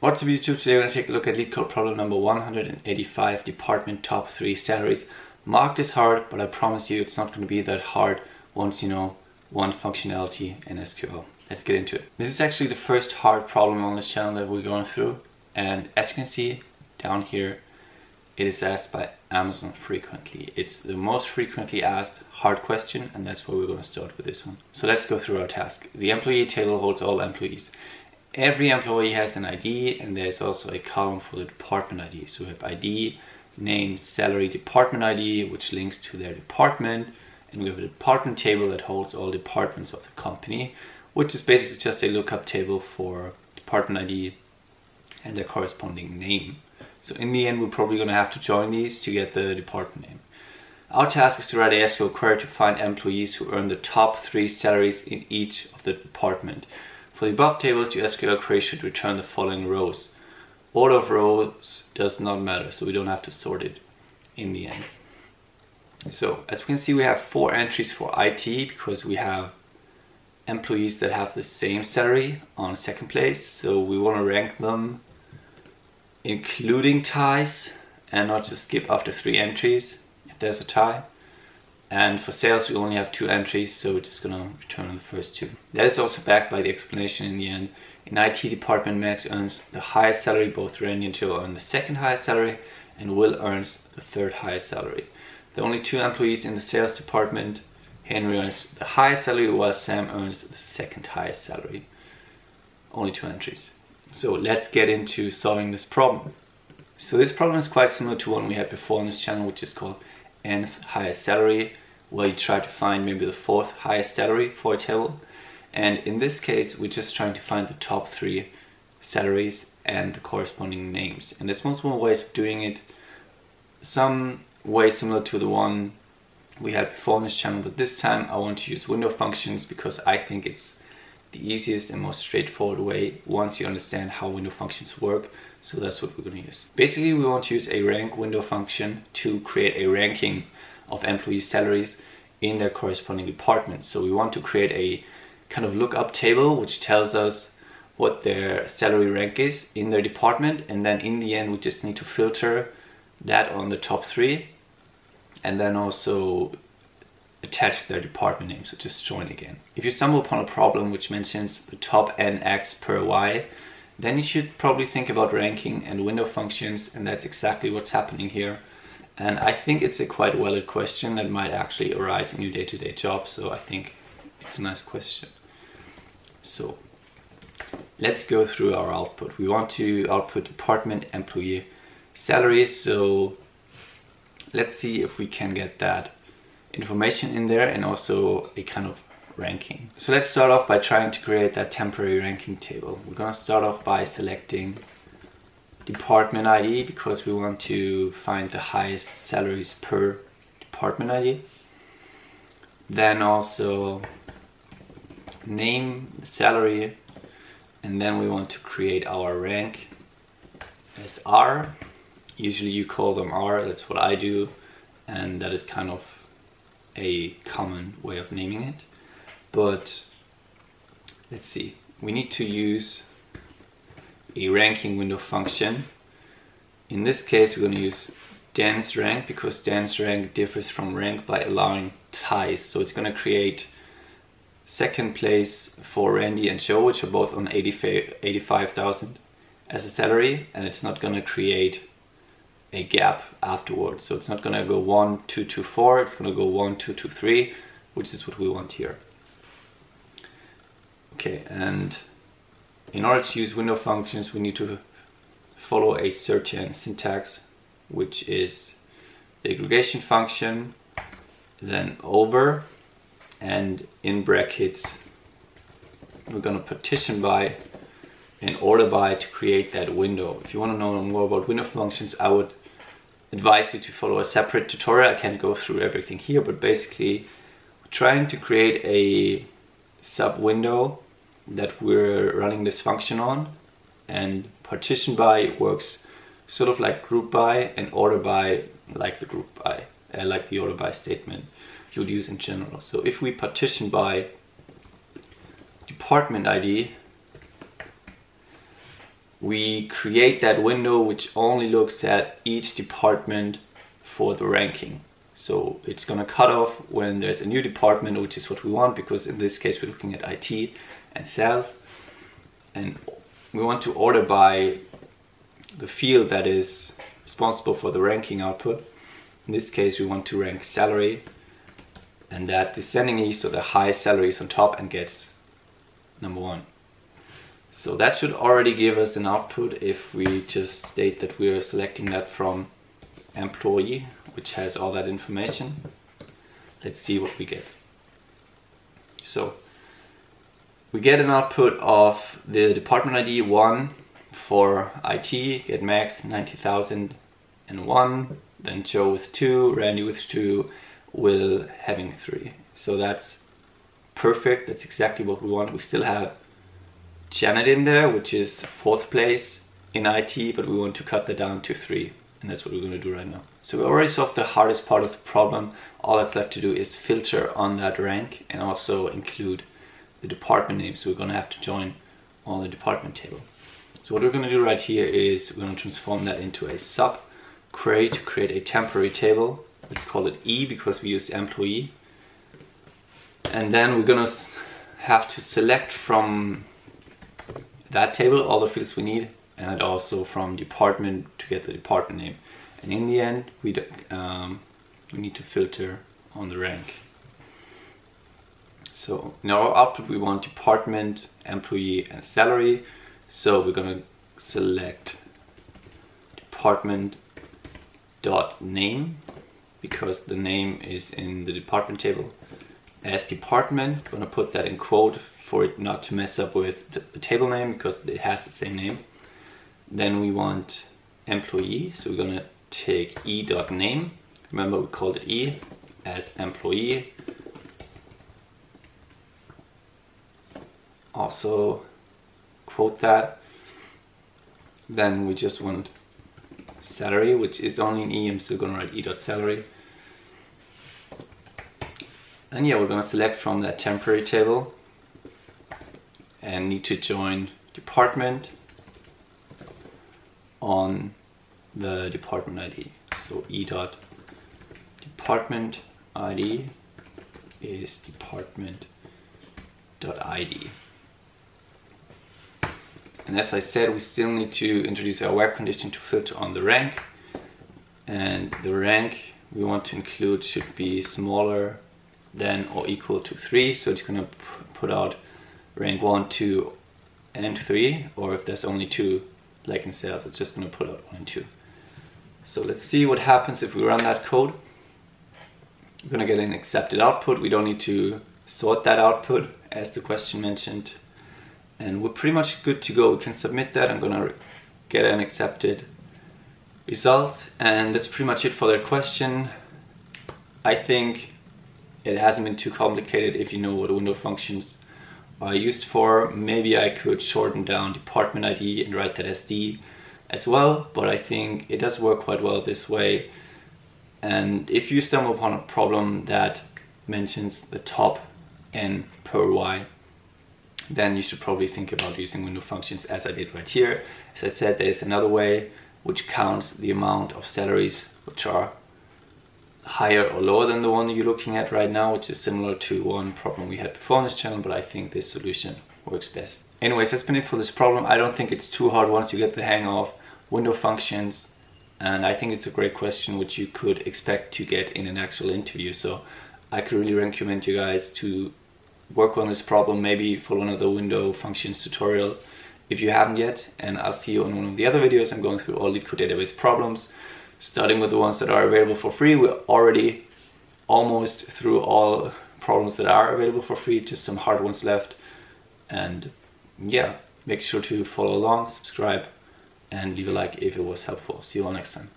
What's up YouTube? Today we're going to take a look at LeetCode problem number 185, department top 3 salaries. Mark this hard, but I promise you it's not going to be that hard once you know one functionality in SQL. Let's get into it. This is actually the first hard problem on this channel that we're going through. And as you can see down here, it is asked by Amazon frequently. It's the most frequently asked hard question and that's why we're going to start with this one. So let's go through our task. The employee table holds all employees. Every employee has an ID and there's also a column for the department ID. So we have ID, name, salary, department ID, which links to their department. And we have a department table that holds all departments of the company, which is basically just a lookup table for department ID and their corresponding name. So in the end, we're probably going to have to join these to get the department name. Our task is to write a SQL query to find employees who earn the top three salaries in each of the department. For the above tables, your SQL query should return the following rows. Order of rows does not matter, so we don't have to sort it in the end. So as we can see, we have four entries for IT because we have employees that have the same salary on second place. So we want to rank them including ties and not just skip after three entries if there's a tie. And for sales, we only have two entries, so we're just gonna return the first two. That is also backed by the explanation in the end. In IT department, Max earns the highest salary, both Randy and Joe earn the second highest salary, and Will earns the third highest salary. The only two employees in the sales department, Henry earns the highest salary, while Sam earns the second highest salary. Only two entries. So let's get into solving this problem. So this problem is quite similar to one we had before on this channel, which is called nth highest salary, where you try to find maybe the fourth highest salary for a table. And in this case, we're just trying to find the top three salaries and the corresponding names. And there's multiple ways of doing it. Some way similar to the one we had before on this channel, but this time I want to use window functions because I think it's the easiest and most straightforward way once you understand how window functions work. So that's what we're going to use. Basically, we want to use a rank window function to create a ranking of employee salaries in their corresponding department. So we want to create a kind of lookup table which tells us what their salary rank is in their department and then in the end we just need to filter that on the top three and then also attach their department name, so just join again. If you stumble upon a problem which mentions the top nx per y, then you should probably think about ranking and window functions, and that's exactly what's happening here. And I think it's a quite valid question that might actually arise in your day-to-day -day job, so I think it's a nice question. So let's go through our output. We want to output department employee salary, so let's see if we can get that information in there and also a kind of ranking. So let's start off by trying to create that temporary ranking table. We're gonna start off by selecting department ID because we want to find the highest salaries per department ID. Then also name the salary and then we want to create our rank as R. Usually you call them R, that's what I do and that is kind of a common way of naming it. But let's see, we need to use a ranking window function. In this case, we're going to use dense rank because dense rank differs from rank by allowing ties. So it's going to create second place for Randy and Joe, which are both on 85,000 as a salary, and it's not going to create a gap afterwards. So it's not gonna go one, two, two, four, it's gonna go one, two, two, three, which is what we want here. Okay, and in order to use window functions, we need to follow a certain syntax, which is the aggregation function, then over, and in brackets, we're gonna partition by and order by to create that window. If you want to know more about window functions, I would advise you to follow a separate tutorial. I can't go through everything here, but basically trying to create a sub window that we're running this function on and partition by works sort of like group by and order by like the group by, uh, like the order by statement you would use in general. So if we partition by department ID, we create that window which only looks at each department for the ranking. So it's gonna cut off when there's a new department, which is what we want, because in this case we're looking at IT and sales. And we want to order by the field that is responsible for the ranking output. In this case, we want to rank salary and that descendingly, so the highest salary is on top and gets number one. So that should already give us an output if we just state that we are selecting that from employee, which has all that information. Let's see what we get. So we get an output of the department ID 1 for IT, get max 90,001, then Joe with 2, Randy with 2, Will having 3. So that's perfect, that's exactly what we want. We still have Janet in there, which is fourth place in IT, but we want to cut that down to 3 and that's what we're going to do right now. So we already solved the hardest part of the problem. All that's left to do is filter on that rank and also include the department name. So we're going to have to join on the department table. So what we're going to do right here is we're going to transform that into a sub query to create a temporary table. Let's call it E because we use employee. And then we're going to have to select from that table all the fields we need and also from department to get the department name. And in the end, we, um, we need to filter on the rank. So in our output, we want department, employee, and salary. So we're gonna select department dot name because the name is in the department table as department. I'm gonna put that in quote for it not to mess up with the, the table name because it has the same name. Then we want employee, so we're gonna take e.name. Remember we called it e as employee. Also quote that. Then we just want salary, which is only in e, I'm still gonna write e.salary. And yeah, we're gonna select from that temporary table and need to join department on the department ID. So e dot department ID is department dot ID. And as I said, we still need to introduce our where condition to filter on the rank. And the rank we want to include should be smaller than or equal to 3. So it's going to put out rank 1, 2, and 3. Or if there's only 2, like in sales, it's just going to put out 1 and 2. So let's see what happens if we run that code. We're going to get an accepted output. We don't need to sort that output as the question mentioned. And we're pretty much good to go. We can submit that. I'm going to get an accepted result. And that's pretty much it for that question. I think it hasn't been too complicated if you know what window functions are used for. Maybe I could shorten down department ID and write that as D as well, but I think it does work quite well this way. And if you stumble upon a problem that mentions the top n per y, then you should probably think about using window functions as I did right here. As I said, there's another way which counts the amount of salaries which are higher or lower than the one you're looking at right now, which is similar to one problem we had before on this channel, but I think this solution works best. Anyways, that's been it for this problem. I don't think it's too hard once you get the hang of window functions, and I think it's a great question which you could expect to get in an actual interview. So I could really recommend you guys to work on this problem, maybe for one of the window functions tutorial if you haven't yet, and I'll see you on one of the other videos. I'm going through all LeetCode database problems starting with the ones that are available for free. We're already almost through all problems that are available for free, just some hard ones left. And yeah, make sure to follow along, subscribe, and leave a like if it was helpful. See you all next time.